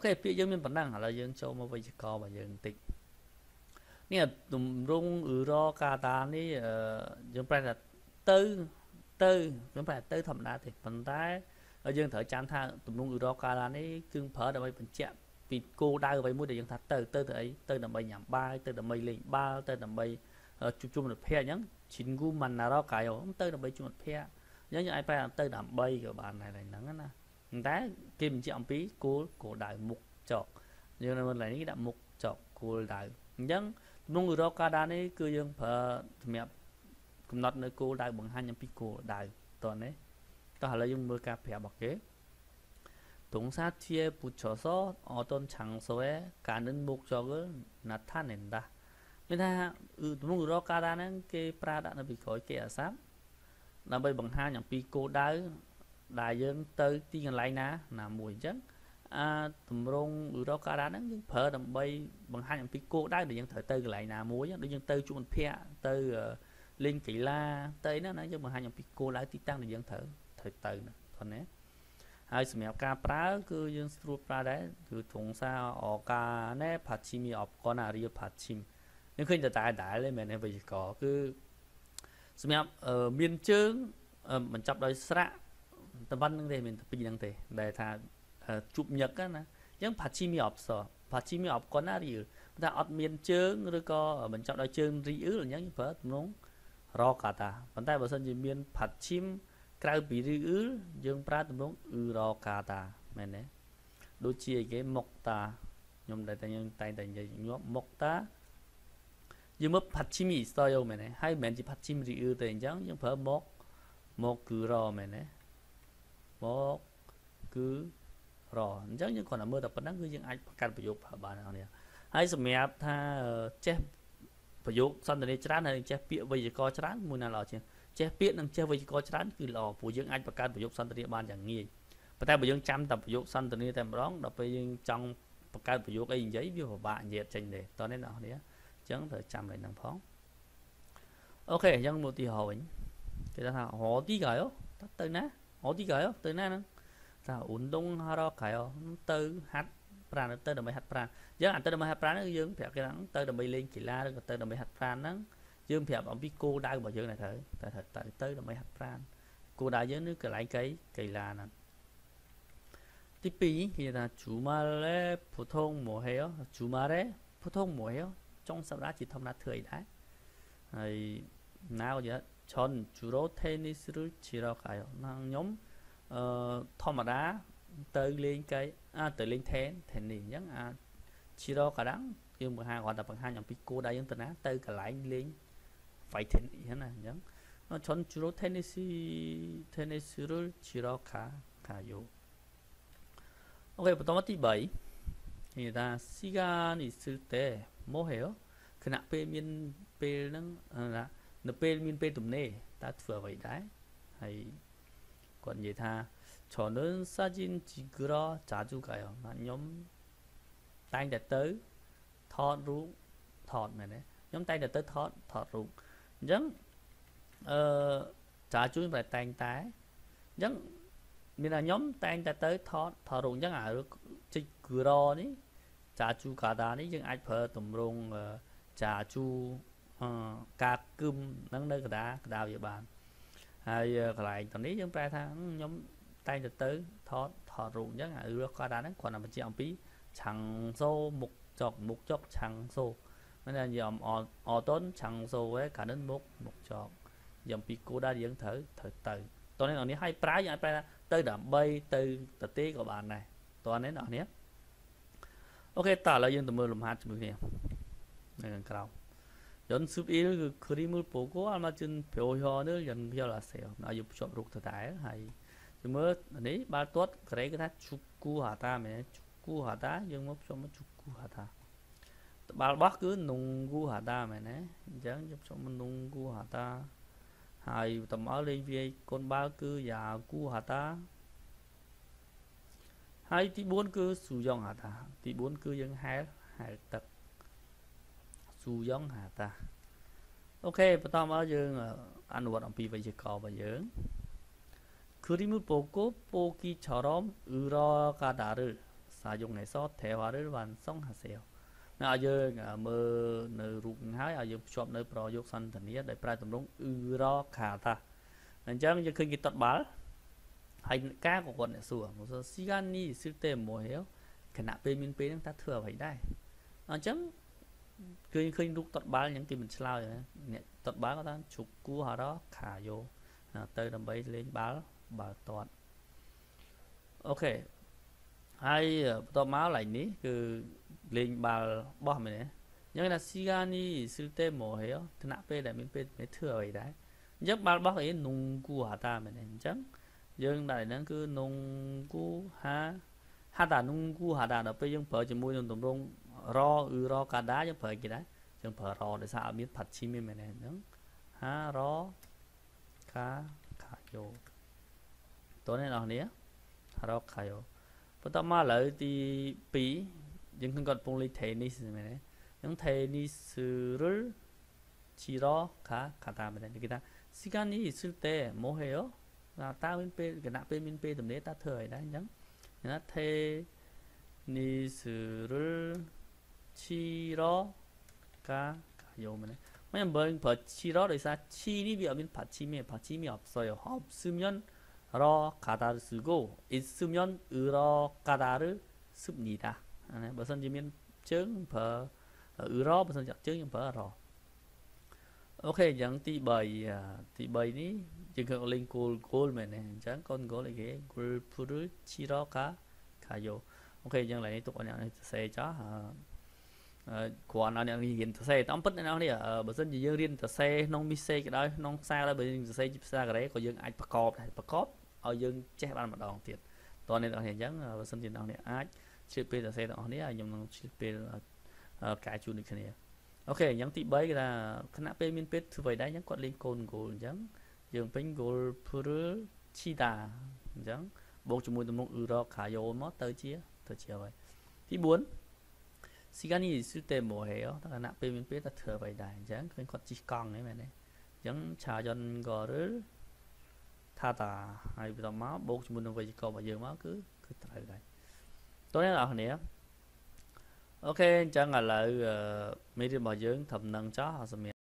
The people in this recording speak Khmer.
អូខេពាក្យយើងមានប៉ុណ្ណឹងឥឡូវយើងចូលមកវេយ្យាករណ៍របស់យើងបន្តិចនេះទម្រង់អ៊ឺរកាតានេះយើងប្រែថាទៅទៅយើងប្រែទៅធម្មតាទេប៉ុន្តែយើងត្រូវចាំថាទម្រង់អ៊ឺរកាតានេះគឺប្រើដើម្បីបញ្ជាក់ពីគោលដៅអ្វីមួយដែលយើងថាទៅទៅទៅអីទៅដើម្បីញ៉ាំបាយទៅដើម្បីលេងបាល់ទៅដើម្បីជួបជុំមិត្តភ័ក្តិអញ្ចឹងឈិនគូម៉ាណារ៉ាកាយទៅដើម្បីជួបមិត្តភ័ក្តិអញ្ចឹងយើងអាចប្រែទៅដើម្បីក៏បានដែរហ្នឹងណា តែគេបញ្ជាក់អំពីគោលគោលដៅមុខចកយើងនៅលើនេះដាក់មុខចកគោលដៅអញ្ចឹងក្នុងរកកាដានេះគឺយើងប្រើសម្រាប់កំណត់នៅគោលដៅបង្ហាញអំពីគោលដៅតោះនេះតោះឥឡូវយើងមើលការប្រាប់របស់គេ 동사 뒤에 붙여서 어떤 장소에 가는 목적을 나타낸다. 왜냐, 의도로 가다는 게 프라다는 비거의 게 아삽. ដើម្បីបង្ហាញអំពីគោលដៅ ដែលយើងទៅទីកន្លែងណាណាមួយអញ្ចឹងអាតម្រងឬរកកាដាហ្នឹងយើងប្រើដើម្បីបង្ហាញអំពីគោលដៅដែលយើងត្រូវទៅកន្លែងណាមួយដូចយើងទៅជួបមិត្តភ័ក្តិទៅលេងកីឡាទៅណាណាយើងបង្ហាញអំពីគោលដៅទីតាំងដែលយើងត្រូវត្រូវទៅណាធន់ណាហើយសម្រាប់ការប្រើគឺយើងស្រួលប្រើដែរគឺធុងសាអកាណែផាឈីមីអបកណារីផាឈីមយើងឃើញតែតែដែរទេមែនទេវិជ្ជាករគឺសម្រាប់មានជើងបញ្ចប់ដោយស្រៈ តែប៉ុណ្្នឹងទេមានតែពីរហ្នឹងទេ ដែលថាជប់ញឹកណាអញ្ចឹងផាឈីមីអបសផាឈីមីអបកណារីតែអត់មានជើងឬក៏បញ្ចប់ដោយជើងរីអ៊ឺអញ្ចឹងប្រើទំនងរកាតាប៉ុន្តែបើសិនជាមានផាឈីមក្រៅពីឬអ៊ឺយើងប្រើទម្រង់អ៊ឺរកាតាមែនទេដូចជាគេមុកតាខ្ញុំតែតែយើងតែងតែនិយាយញាប់មុកតាយើងមើលផាត់ឈីមីស្ទយមែនទេហើយមិនមែនជាផាត់ឈីមរីអ៊ឺទេអញ្ចឹងយើងប្រើមកមកគឺរមែនទេ មកគឺរអញ្ចឹងយើងគ្រាន់តែមើលតែប៉ុណ្ណឹងគឺយើងអាចបង្កើតប្រយោគប្រើបានអរនេះហើយសម្រាប់ថាចេះប្រយោគសន្ទនាច្រើនហើយចេះពាក្យវេយ្យាករណ៍ច្រើនមួយណាល្អជាងចេះពាក្យនិងចេះវេយ្យាករណ៍ច្រើនគឺល្អព្រោះយើងអាចបង្កើតប្រយោគសន្ទនាបានយ៉ាងងាយប៉ុន្តែបើយើងចាំតែប្រយោគសន្ទនាតែម្ដងដល់ពេលយើងចង់បង្កើតប្រយោគអីនិយាយវាពិបាកនិយាយចេញទេតោះនេះអ្នកនេះអញ្ចឹងត្រូវចាំលេខហ្នឹងផងអូខេអញ្ចឹងមកទីហោវិញគេថាហោទីកាយោទៅណា 어디 가 요? 뜨나는 자 운동하러 가 요. 뜨 핫. ប្រាណទៅដើម្បីហាត់ប្រាណយើងអាទៅដើម្បីហាត់ប្រាណហ្នឹងយើងប្រាប់គេថាទៅដើម្បីលេងកីឡាឬក៏ទៅដើម្បីហាត់ប្រាណហ្នឹងយើងប្រាប់អំពីគោលដៅរបស់យើងដែរត្រូវតែទៅទៅដើម្បីហាត់ប្រាណគោលដៅយើងគឺកន្លែងកីកីឡាហ្នឹងទី2គេថាជូម៉ាឡេពូថងមូហេជូម៉ាឡេពូថងមូហេចុងសប្តាហ៍ជាធម្មតាធ្វើអីដែរហើយណាវយត់ 전주로테니스를치러가요ណាខ្ញុំអឺធម្មតាទៅលេងកីអាទៅលេងថេនថេននេះអញ្ចឹងអាឈីរ៉កាដាំងយើងបង្ហាញគាត់តែបង្ហាញអំពីគោលដៅយើងទៅណាទៅកន្លែងលេង 파이팅 하나 그냥 전 주로 테니스 테니스를 치러 가 가요. 오케이, 부터ទី3 이다 시간 있을 때 뭐 해요? 그냥 ពេលមានពេលហ្នឹងណា នៅពេលមានពេលទំនេរតើធ្វើអ្វីដែរហើយគាត់និយាយថា 저는 사진 찍으러 자주 가요. ខ្ញុំតែងតែទៅថតរូបថតមែនទេខ្ញុំតែងតែទៅថតថតរូបអញ្ចឹងអឺចាជួយប្រតែងតែអញ្ចឹងមានថាខ្ញុំតែងតែទៅថតថតរូបអញ្ចឹងអាជីកគឺរនេះចាជូកាដានេះយើងអាចប្រើទម្រង់ចាជូអឺ ការគឹមហ្នឹងនៅកដាកដាវាបានហើយកន្លែងទៅនេះយើងប្រែថាខ្ញុំតែងទៅទៅថតថតរូបអញ្ចឹងអារឿងកាដាហ្នឹងគ្រាន់តែបញ្ជាក់អំពីឆាំងសូមុខចកមុខចកឆាំងសូ nên dòm ở tốn chẳng số với cả đến một một chọn dòm pi cô đa diễn thử thử từ tôi nên ở นี้ hay trái vậy phải từ đậm bay từ từ tí của bạn này tôi nên ở นี้ ok tả là dân từ mưa lùm hạt cho mình này cao 연습 1 그림을 보고 알맞은 표현을 연결하세요. 아주 부족록 다 hay 뭐 아니 말tốt 그래 그다 축구하다 매 축구하다 영업 좀 축구하다 ត្បាល់បោះគឺនុងគូហាតាមែនទេអញ្ចឹងខ្ញុំសុំនុងគូហាតាហើយតំអល់លេងវាយកូនបាល់គឺយ៉ាគូហាតាហើយទី4គឺស៊ូយ៉ងហាតាទី4គឺយើងហែលហែលទឹក ស៊ូយ៉ងហាតាអូខេបន្តមកយើងអនុវត្តអំពីវេយ្យាករណ៍របស់យើងクリムポコポキチョロムウロカダルសាយងឯសតថេវ៉ារិលវ៉ាន់សុងហាសេលណាឲ្យយើងមើលនៅរូបហ្នឹងហើយឲ្យយើងភ្ជាប់នៅប្រយោគសន្ទនាដោយប្រើទម្រង់អ៊ឺរ៉ខាតាអញ្ចឹងយើងឃើញគេតតបាល់ហើយការក៏គាត់អ្នកសួរមកសួរស៊ីកានីស៊ីតេមហេលគណៈពេលមានពេលហ្នឹងតើធ្វើអ្វីដែរអញ្ចឹង គឺឃើញរូបតតបាល់អញ្ចឹងគេមិនឆ្លើយអ្នកតតបាល់គាត់ថាជុកគូហរខាយោទៅដើម្បីលេងបាល់បាល់ទាត់អូខេហើយបន្ទាប់មកឡើងនេះគឺលេងបាល់បោះមែនទេអញ្ចឹងថាស៊ីកានីស៊ីលតេម៉ូហេថ្នាក់ពេលដែលមានពេលមានធ្វើអ្វីដែរអញ្ចឹងបាល់បោះអីនុងគូហាតាមែនទេអញ្ចឹងយើងដាក់ហ្នឹងគឺនុងគូហាហាតានុងគូហាតាដល់ពេលយើងប្រើជាមួយនឹងទម្រង់ រឬរកាដាយើងប្រើគេដែរយើងប្រើរដោយសារអត់មានផាត់ឈីមានមែនទេអញ្ចឹងហារកាខាយោតោះអ្នកនរគ្នារកខាយោបន្តមកឥឡូវទី2យើងឃើញគាត់កំពុងលេង tennis មែនទេអញ្ចឹង tennis ឬជីរកាខាតាមែនទេគេថាស៊ីកានីស៊ុលតេមោហេយោតើមានពេលគណៈពេលមានពេលទំនេរតើធ្វើអីដែរអញ្ចឹងណា tennis ឬ 치러 가요. 뭐냐면 뭘 버치러 그래서 치립이 없는 받침이에요. 받침이 없어요. 없으면 러 가다를 쓰고 있으면 으러 가다를 씁니다. 무슨 지면 증버 으러 무슨 증버러 Ok, chẳng tí bày tí bày ní chỉ cần lên goal goal mà nè chẳng con goal là cái goal puru chiro ka kayo Ok, chẳng lại tiếp tục anh sẽ cho còn anh em hiện thực xe tóm bít nó đi ở bữa sinh gì dương riêng thực xe non mi xe cái đó non xa đó bởi thực xe chip xa cái đấy có dương anh bạc cọp bạc cọp ឲ្យយើងចេះបានម្ដងទៀតតើអ្នកនរអញ្ចឹងបើសិនជាអ្នកនរអាចជ្រាបពេលសរសេរទាំងអស់នេះហើយខ្ញុំនឹងជ្រាបពេលកែជូនដូចគ្នាអូខេអញ្ចឹងទី3គេថាខណៈពេលមានពេលធ្វើអ្វីដែរអញ្ចឹងគាត់លេងកូនគោលអញ្ចឹងយើងពេញគោលព្រើឈីតាអញ្ចឹងបូកជាមួយទំនុកអ៊ឺរ៉ូខាយ៉ូមកទៅជាទៅជាអ្វីទី4 ស៊ីកានីស៊ូតេម៉ូហេតខណៈពេលមានពេលទៅធ្វើអ្វីដែរអញ្ចឹងឃើញគាត់ជិះកង់ហ្នឹងមែនទេអញ្ចឹងឆាយ៉ុនក៏ឬថាតាហើយបន្តមកបូកជាមួយនឹងវេយ្យាករណ៍របស់យើងមកគឺគឺត្រូវដែរតោះអ្នកនរគ្នាអូខេអញ្ចឹងឥឡូវមេរៀនរបស់យើងត្រឹមនឹងចោះសម្រាប់